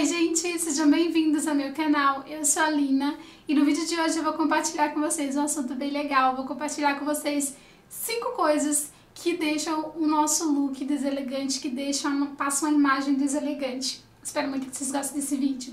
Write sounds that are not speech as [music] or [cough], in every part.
Oi gente, sejam bem-vindos ao meu canal, eu sou a Lina e no vídeo de hoje eu vou compartilhar com vocês um assunto bem legal, vou compartilhar com vocês cinco coisas que deixam o nosso look deselegante, que deixam, passam a imagem deselegante. Espero muito que vocês gostem desse vídeo.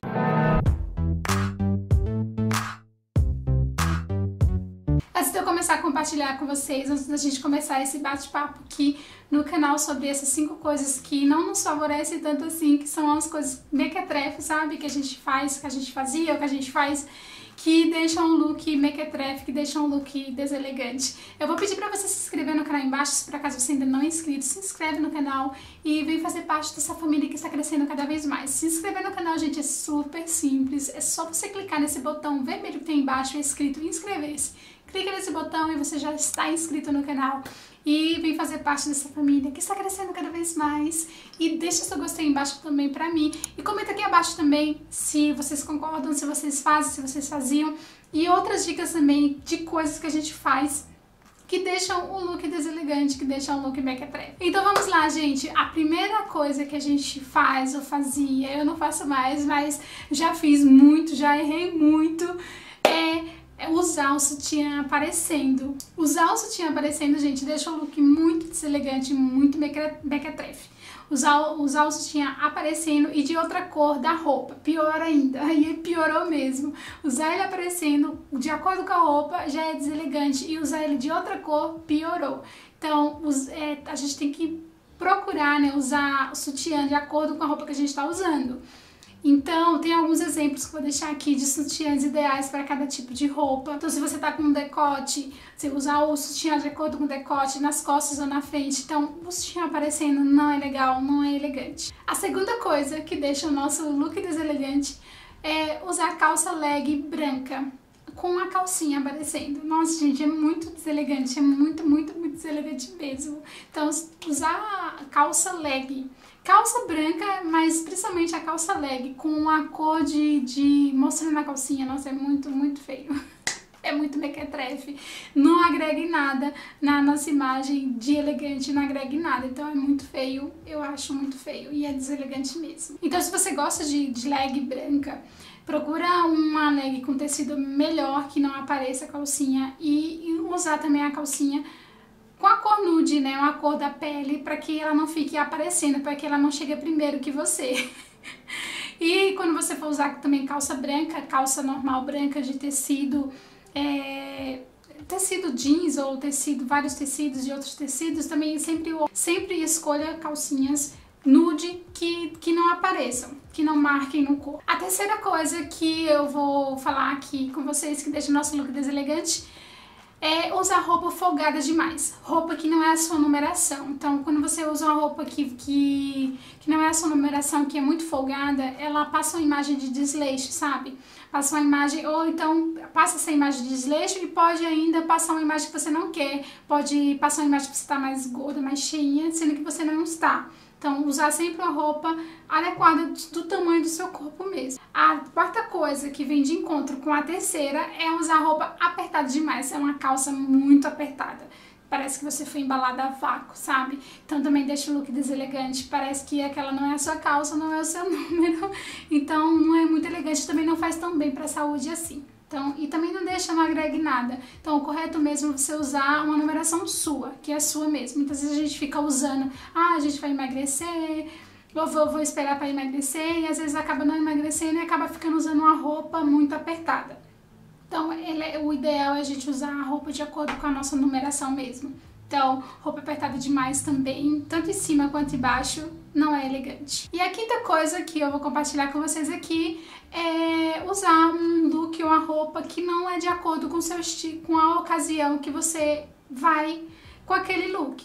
Antes de eu começar a compartilhar com vocês, antes da gente começar esse bate-papo aqui no canal sobre essas cinco coisas que não nos favorecem tanto assim, que são as coisas mequetrefe, sabe? Que a gente faz, que a gente fazia, ou que a gente faz, que deixam um look mequetrefe, que deixam um look deselegante. Eu vou pedir pra você se inscrever no canal embaixo, se por acaso você ainda não é inscrito, se inscreve no canal e vem fazer parte dessa família que está crescendo cada vez mais. Se inscrever no canal, gente, é super simples, é só você clicar nesse botão vermelho que tem embaixo, é escrito inscrever-se clica nesse botão e você já está inscrito no canal e vem fazer parte dessa família que está crescendo cada vez mais. E deixa seu gostei embaixo também pra mim. E comenta aqui abaixo também se vocês concordam, se vocês fazem, se vocês faziam. E outras dicas também de coisas que a gente faz que deixam o look deselegante, que deixam o look mequetrefe. Então vamos lá, gente. A primeira coisa que a gente faz ou fazia, eu não faço mais, mas já fiz muito, já errei muito, usar o sutiã aparecendo. Usar o sutiã aparecendo, gente, deixa o look muito deselegante, muito mequetrefe. Usar, usar o sutiã aparecendo e de outra cor da roupa, pior ainda, [laughs] aí piorou mesmo. Usar ele aparecendo de acordo com a roupa já é deselegante e usar ele de outra cor piorou. Então, os, é, a gente tem que procurar né, usar o sutiã de acordo com a roupa que a gente está usando. Então, tem alguns exemplos que vou deixar aqui de sutiãs ideais para cada tipo de roupa. Então, se você tá com um decote, você usar o sutiã de acordo com o decote nas costas ou na frente, então o sutiã aparecendo não é legal, não é elegante. A segunda coisa que deixa o nosso look deselegante é usar calça leg branca com a calcinha aparecendo. Nossa, gente, é muito deselegante, é muito, muito, muito deselegante mesmo. Então, usar calça leg, calça branca, mas principalmente a calça leg com a cor de, de mostrando a calcinha, nossa, é muito, muito feio. [laughs] É muito mequetrefe, não agrega em nada na nossa imagem de elegante, não agrega em nada, então é muito feio, eu acho muito feio e é deselegante mesmo. Então se você gosta de, de leg branca, Procura uma leg com tecido melhor, que não apareça a calcinha e usar também a calcinha com a cor nude, né? Uma cor da pele, para que ela não fique aparecendo, para que ela não chegue primeiro que você. [laughs] e quando você for usar também calça branca, calça normal branca de tecido, é, tecido jeans ou tecido, vários tecidos de outros tecidos, também sempre, sempre escolha calcinhas nude que, que não apareçam, que não marquem no corpo. A terceira coisa que eu vou falar aqui com vocês que deixa o nosso look deselegante é usar roupa folgada demais. Roupa que não é a sua numeração. Então, quando você usa uma roupa que, que, que não é a sua numeração, que é muito folgada, ela passa uma imagem de desleixo, sabe? Passa uma imagem, ou então passa essa imagem de desleixo e pode ainda passar uma imagem que você não quer. Pode passar uma imagem que você está mais gorda, mais cheinha, sendo que você não está. Então, usar sempre uma roupa adequada do tamanho do seu corpo mesmo. A quarta coisa que vem de encontro com a terceira é usar roupa apertada demais. É uma calça muito apertada. Parece que você foi embalada a vácuo, sabe? Então também deixa o look deselegante. Parece que aquela não é a sua calça, não é o seu [laughs] número. Então não é muito elegante, também não faz tão bem para a saúde assim. Então, e também não deixa, não agregue nada. Então, o correto mesmo é você usar uma numeração sua, que é sua mesmo. Muitas vezes a gente fica usando, ah, a gente vai emagrecer, ou vou, vou esperar para emagrecer, e às vezes acaba não emagrecendo e acaba ficando usando uma roupa muito apertada. Então, ele, é, o ideal é a gente usar a roupa de acordo com a nossa numeração mesmo. Então, roupa apertada demais também, tanto em cima quanto embaixo, não é elegante. E a quinta coisa que eu vou compartilhar com vocês aqui é usar um look ou uma roupa que não é de acordo com, seu com a ocasião que você vai com aquele look.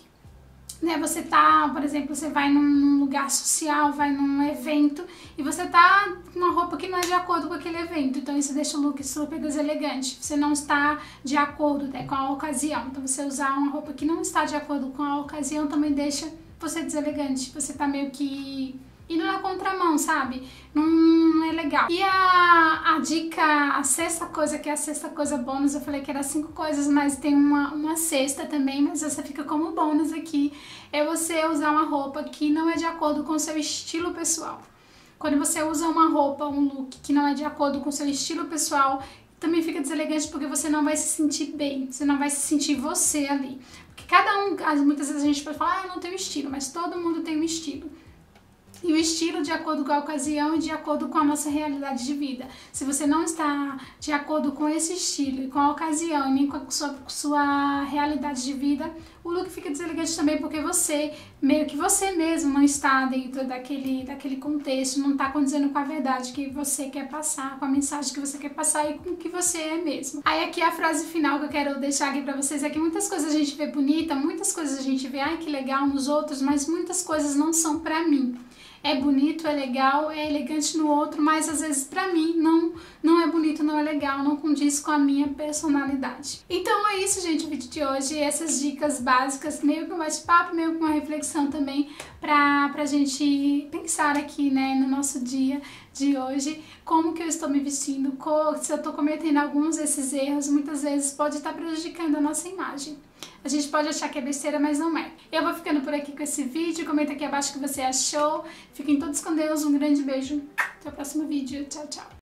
Né, você tá, por exemplo, você vai num lugar social, vai num evento e você tá com uma roupa que não é de acordo com aquele evento, então isso deixa o look super deselegante. Você não está de acordo né, com a ocasião, então você usar uma roupa que não está de acordo com a ocasião também deixa você deselegante, você tá meio que indo na contramão, sabe? Não, é legal. E a, a dica, a sexta coisa, que é a sexta coisa bônus, eu falei que era cinco coisas, mas tem uma, uma sexta também, mas essa fica como bônus aqui, é você usar uma roupa que não é de acordo com o seu estilo pessoal. Quando você usa uma roupa, um look que não é de acordo com o seu estilo pessoal, também fica deselegante porque você não vai se sentir bem, você não vai se sentir você ali. Porque cada um, muitas vezes a gente pode falar, ah, eu não tenho estilo, mas todo mundo tem um estilo e o estilo de acordo com a ocasião e de acordo com a nossa realidade de vida. Se você não está de acordo com esse estilo e com a ocasião e nem com a sua, sua realidade de vida, o look fica deselegante também porque você, meio que você mesmo não está dentro daquele, daquele contexto, não está condizendo com a verdade que você quer passar, com a mensagem que você quer passar e com o que você é mesmo. Aí aqui a frase final que eu quero deixar aqui pra vocês é que muitas coisas a gente vê bonita, muitas coisas a gente vê, ai que legal nos outros, mas muitas coisas não são pra mim é bonito, é legal, é elegante no outro, mas às vezes para mim não não é bonito, não é legal, não condiz com a minha personalidade. Então é isso, gente, o vídeo de hoje, essas dicas básicas, meio que um bate-papo, meio que uma reflexão também pra, pra gente pensar aqui, né, no nosso dia de hoje, como que eu estou me vestindo, se eu estou cometendo alguns desses erros, muitas vezes pode estar prejudicando a nossa imagem. A gente pode achar que é besteira, mas não é. Eu vou ficando por aqui com esse vídeo. Comenta aqui abaixo o que você achou. Fiquem todos com Deus. Um grande beijo. Até o próximo vídeo. Tchau, tchau.